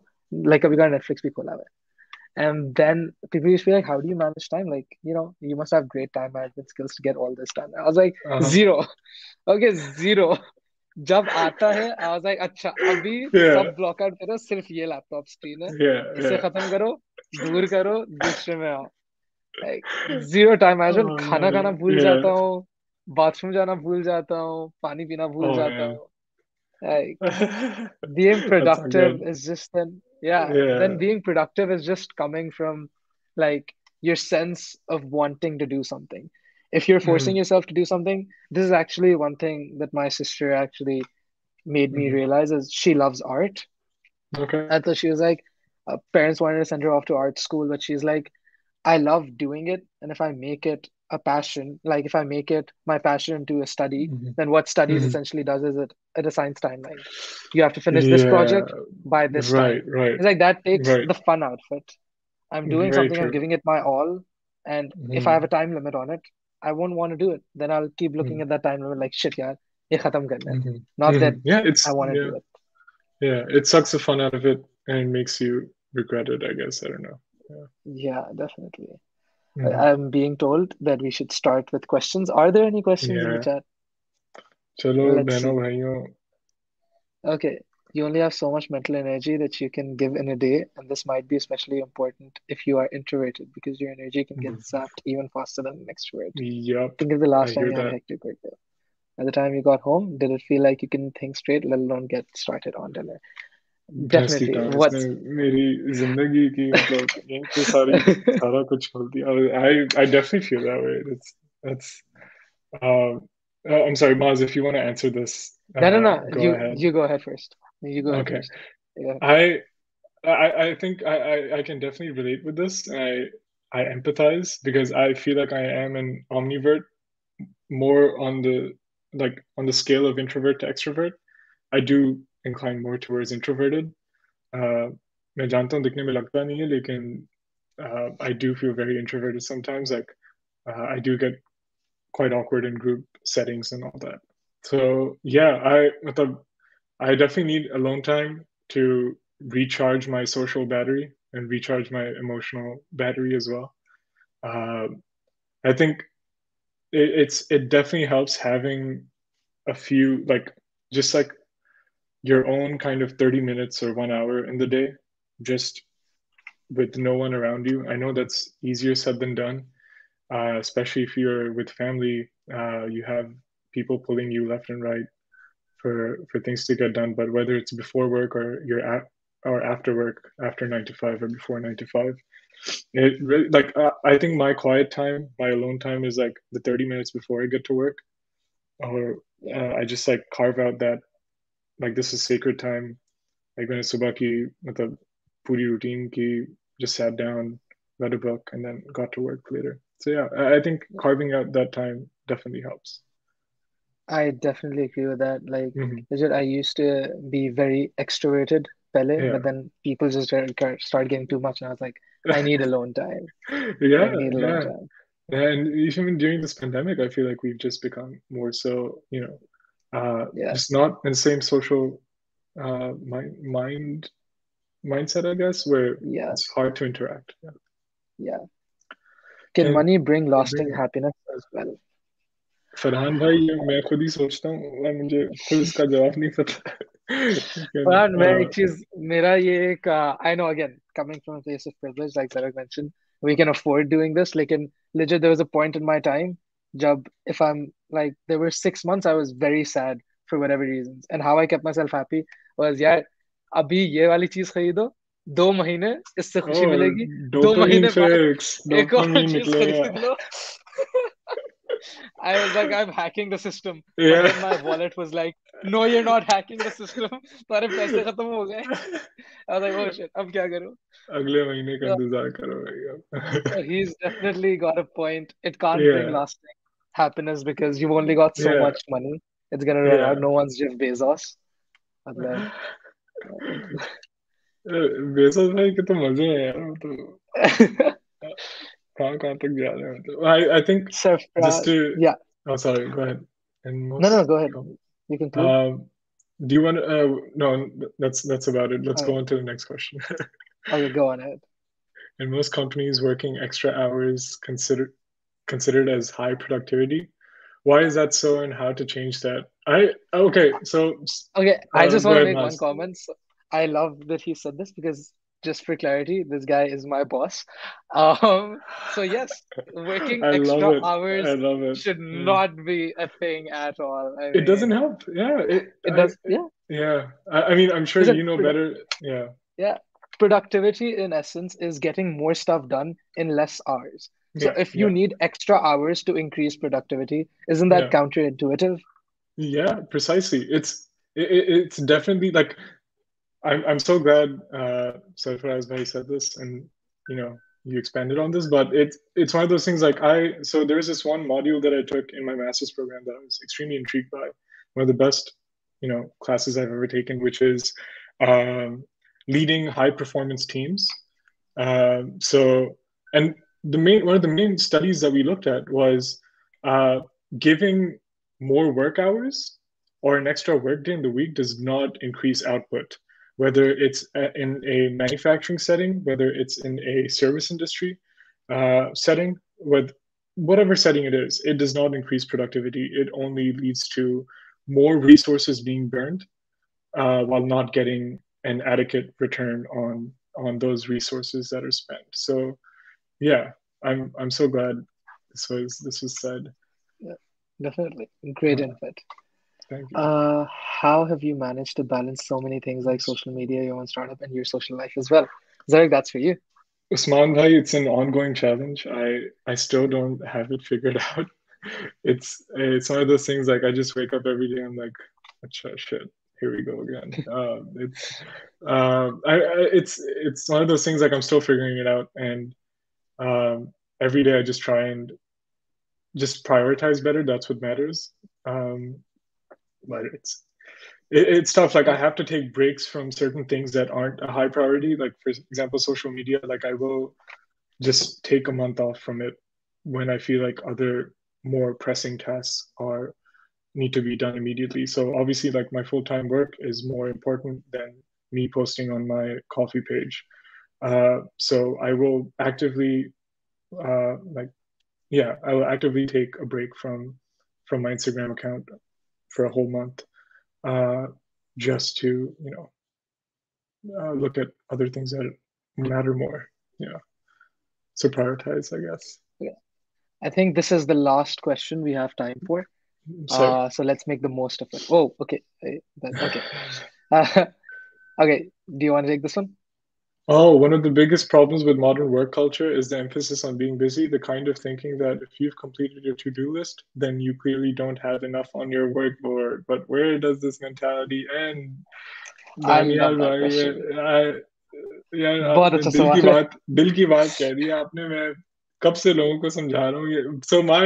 like अभी का Netflix भी खोला हुआ है and then people used to be like, how do you manage time? Like, you know, you must have great time management skills to get all this done. I was like, Uh-huh. zero. Okay, zero. जब आता है like, अच्छा अभी Yeah. सब block out करो सिर्फ़ ये laptop screen है Yeah. इसे Yeah. खत्म करो दूर करो दूसरे में आओ like zero time management Oh, खाना खाना भूल Yeah. जाता हूँ बाथरूम जाना भूल जाता हूँ पानी पीना भूल Oh, जाता. हूँ like being productive is just then yeah Yeah. then being productive is just coming from like your sense of wanting to do something if you're forcing Mhm. yourself to do something this is actually one thing that my sister actually made me Mhm. realize is she loves art Okay. and so she was like uh, parents wanted to send her off to art school but she's like I love doing it and if I make it a passion like if I make it my passion into a study Mhm. then what studies Mhm. essentially does is it it assigns timeline you have to finish this project by this Right. time Right. it's like that takes Right. the fun out of it I'm doing Very something I'm giving it my all and if I have a time limit on it I won't want to do it. Then I'll keep looking mm-hmm. at that time like, shit, yeah, mm-hmm. Not mm-hmm. that yeah, it's, I want to yeah. do it. Yeah, it sucks the fun out of it and makes you regret it, I guess. I don't know. Yeah, yeah definitely. Hmm. I'm being told that we should start with questions. Are there any questions yeah. in the chat? Chalo, Let's. Okay, you only have so much mental energy that you can give in a day and this might be especially important if you are introverted because your energy can get mm-hmm. zapped even faster than an extrovert Yeah. think of the last I time you had a hectic work at the time you got home did it feel like you can think straight let alone get started on dinner definitely what मेरी जिंदगी की मतलब यहीं पे सारी सारा कुछ खोल uh, uh, I'm sorry, Maaz, if you want to answer this. No, uh, no, no. you, you go ahead first. You go ahead okay first. Yeah. I I I think I I, I can definitely relate with this I I empathize because I feel like I am an omnivert more on the like on the scale of introvert to extrovert I do incline more towards introverted uh, मैं जानता हूँ दिखने में लगता नहीं है लेकिन uh, I do feel very introverted sometimes like uh, I do get quite awkward in group settings and all that. So yeah, I I definitely need alone time to recharge my social battery and recharge my emotional battery as well. Uh, I think it, it's it definitely helps having a few like just like your own kind of 30 minutes or one hour in the day just with no one around you i know that's easier said than done uh, especially if you're with family uh, you have people pulling you left and right for for things to get done but whether it's before work or you're at or after work after 9 to 5 or before 9 to 5 it really like uh, i think my quiet time my alone time is like the 30 minutes before i get to work. Or uh, i just like carve out that like this is sacred time. Like when subah with a puri routine ki just sat down read a book and then got to work later. So yeah i think carving out that time definitely helps i definitely agree with that like mm-hmm. i used to be very extroverted pele, yeah. but then people just start getting too much and i was like i need alone time yeah i need alone yeah. time yeah, and even during this pandemic, I feel like we've just become more so, you know, uh, yeah. just not in the same social uh, mind, mind mindset, I guess, where yeah. it's hard to interact. Yeah. yeah. Can and money bring lasting happiness as well? Farhan भाई मैं खुद ही सोचता हूँ मैं मुझे खुद इसका जवाब नहीं पता। फरहान मैं हाँ। एक चीज़ मेरा ये एक I know again coming from place of privilege like sir mention we can afford doing this लेकिन legit there was a point in my time जब if I am like there were 6 months I was very sad for whatever reasons and how I kept myself happy was यार अभी ये वाली चीज़ खरीदो दो महीने इससे खुशी oh, मिलेगी दो तो महीने फिक्स एक और तो चीज़ खरीद लो। I was like, I'm hacking the system. Yeah. But then my wallet was like, No, you're not hacking the system. तुम्हारे पैसे खत्म हो गए. I was like, Oh shit, अब क्या करूँ? अगले महीने का इंतजार करो भाई He's definitely got a point. It can't yeah. bring lasting happiness because you've only got so yeah. much money. It's gonna run yeah. out. No one's Jeff Bezos. मतलब बेसोस भाई के तो मजे हैं यार तो Kaan Karthik Jadhav. I, I think so, uh, just to yeah. Oh, sorry. Go ahead. And no, no, go ahead. You can. Um, do you want? To, uh, no, that's that's about it. Let's All go right. on to the next question. okay, go on ahead. In most companies, working extra hours considered considered as high productivity. Why is that so, and how to change that? I okay. So okay, I um, just want to make one comment. So I love that he said this because just for clarity, this guy is my boss. Um, so yes, working extra hours should mm. not be a thing at all. I mean, it doesn't help. Yeah, it, it does. Yeah, yeah. I, I mean, I'm sure you know better. Yeah, yeah. Productivity, in essence, is getting more stuff done in less hours. So yeah, if you yeah. need extra hours to increase productivity, isn't that yeah. counterintuitive? Yeah, precisely. It's it, it's definitely like I'm I'm so glad uh Sarfaraz Bhai said this and you know you expanded on this, but it's it's one of those things like I so there's this one module that I took in my master's program that I was extremely intrigued by, one of the best you know classes I've ever taken, which is um, leading high performance teams. Um, so and the main one of the main studies that we looked at was uh, giving more work hours or an extra work day in the week does not increase output whether it's in a manufacturing setting whether it's in a service industry uh, setting with whatever setting it is it does not increase productivity it only leads to more resources being burned uh, while not getting an adequate return on on those resources that are spent so yeah, I'm I'm so glad this was this was said. Yeah, definitely. Great input. Thank you. Uh, how have you managed to balance so many things like social media, your own startup, and your social life as well? Zarak, that's for you. Usman bhai, it's an ongoing challenge. I I still don't have it figured out. It's it's one of those things like I just wake up every day. I'm like, shit, here we go again. Um, it's uh, I, I, it's it's one of those things like I'm still figuring it out, and um, every day I just try and just prioritize better. That's what matters. Um, but it's it, it's tough. Like I have to take breaks from certain things that aren't a high priority. Like for example, social media. Like I will just take a month off from it when I feel like other more pressing tasks are need to be done immediately. So obviously, like my full time work is more important than me posting on my coffee page. Uh, so I will actively, uh, like, yeah, I will actively take a break from from my Instagram account for a whole month, uh, just to you know uh, look at other things that matter more. Yeah, so prioritize, I guess. Yeah, I think this is the last question we have time for. Uh, so let's make the most of it. Oh, okay, okay. Uh, okay, do you want to take this one? Oh, one of the biggest problems with modern work culture is the emphasis on being busy, the kind of thinking that if you've completed your to do list, then you clearly don't have enough on your workboard. But where does this mentality end? Daniel भाई यार आपने दिल की बात दिल की बात कह दी आपने मैं कब से लोगों को समझा रहा हूँ so my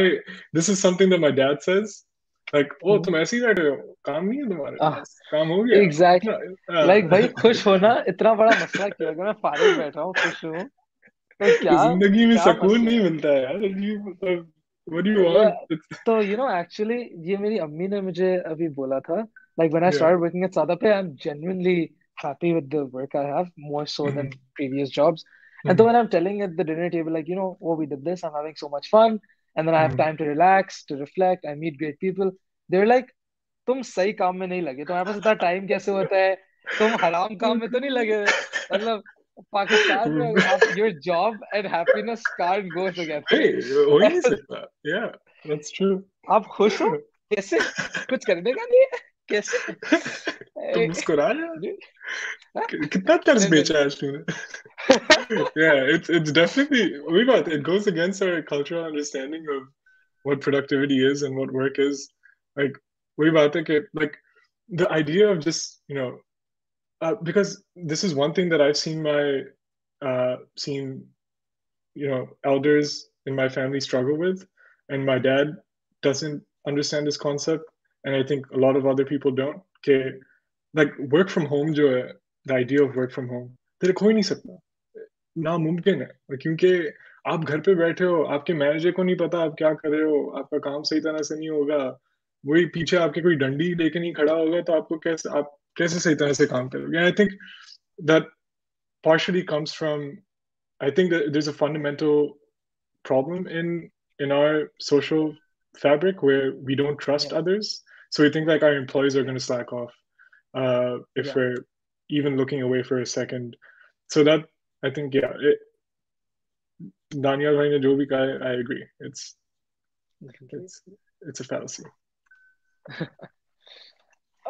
this is something that my dad says like oh तुम ऐसे ही बैठे हो काम नहीं है तुम्हारे पास काम हो गया exactly like भाई खुश होना इतना बड़ा मसला क्यों अगर मैं फारिग बैठा हूँ खुश हूँ तो क्या ज़िंदगी में सुकून नहीं मिलता है यार what do you want तो you know actually ये मेरी अम्मी ने मुझे अभी बोला था like when I started yeah. working at Sadapay I'm genuinely happy with the work I have more so mm-hmm. than previous jobs mm-hmm. and so when I'm telling at the dinner table like you know oh we did this I'm having so much fun and then I have time to relax, to reflect, I meet great people. They're like, तुम सही काम में नहीं लगे तुम्हारे पास इतना time कैसे होता है तुम हराम काम में तो नहीं लगे मतलब पाकिस्तान में आप your job and happiness can't go together. Hey, हो ही नहीं सकता. Yeah, that's true. आप खुश हो कैसे कुछ करने का नहीं है ¿Qué es? Tomas Coraya? Could that that's bitch actually? yeah, it's it's definitely we got it goes against our cultural understanding of what productivity is and what work is. Like we about it like the idea of just you know uh, because this is one thing that I've seen my uh, seen you know elders in my family struggle with, and my dad doesn't understand this concept and I think a lot of other people don't. Okay, like work from home जो है the idea of work from home तेरे खो ही नहीं सकता नामुमकिन है क्योंकि आप घर पे बैठे हो आपके मैनेजर को नहीं पता आप क्या कर रहे हो आपका काम सही तरह से नहीं होगा वही पीछे आपके कोई डंडी लेके नहीं खड़ा होगा तो आपको कैसे आप कैसे सही तरह से काम करोगे I think that partially comes from i think that there's a fundamental problem in in our social fabric where we don't trust yeah. others so we think like our employees are going to slack off uh, if yeah. we're even looking away for a second. So that I think yeah, it, Daniel bhai ne I, I agree. It's it's it's a fallacy.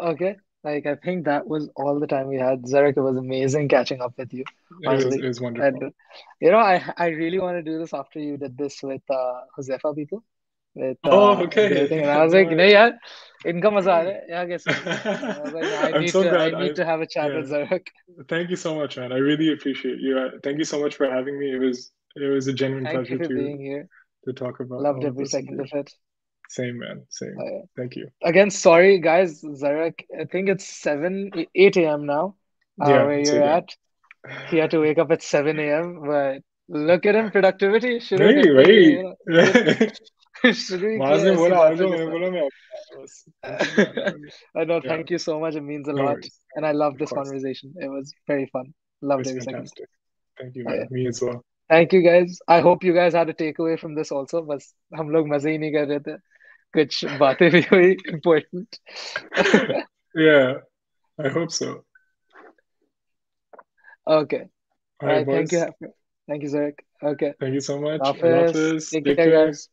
okay. Like I think that was all the time we had. Zarak, it was amazing catching up with you. It was, it was, wonderful. And, you know, I I really want to do this after you did this with uh, Josefa people. Oh, okay. I was like, yeah, Yeah, I guess. I need, so to. I need to have a chat with Zarak. Thank you so much, man. I really appreciate you. Uh, thank you so much for having me. It was it was a genuine Thank pleasure to being here. To talk about. Loved every second year. of it. Same man, same. Oh, yeah. Thank you. Again, sorry guys, Zarak. I think it's seven, eight a.m. now. Uh, yeah, where you're at. He had to wake up at seven a.m. But look at him, productivity. Should hey. मैंने बोला Arjun no, thank yeah. you so much. It means a no lot, worries. and I love this conversation. It was very fun. Loved every fantastic. second. Thank you, man. Okay. Me as well. Thank you, guys. I hope you guys had a takeaway from this also. But हम लोग मजे ही नहीं कर रहे थे. कुछ बातें भी हुई important. yeah, I hope so. Okay. All right. thank you. Thank you, Zarak. Okay. Thank you so much. Office. Take care, guys.